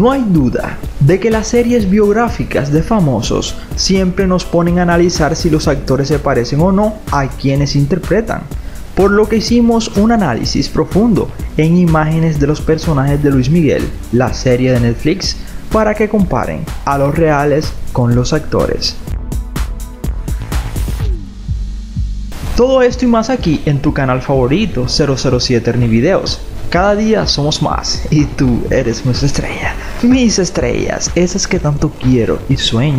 No hay duda de que las series biográficas de famosos siempre nos ponen a analizar si los actores se parecen o no a quienes interpretan, por lo que hicimos un análisis profundo en imágenes de los personajes de Luis Miguel, la serie de Netflix, para que comparen a los reales con los actores. Todo esto y más aquí en tu canal favorito 007 Ernie Videos. Cada día somos más y tú eres nuestra estrella. Mis estrellas, esas que tanto quiero y sueño.